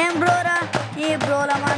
ఏం బ్రోరా? ఈ బ్రోలమా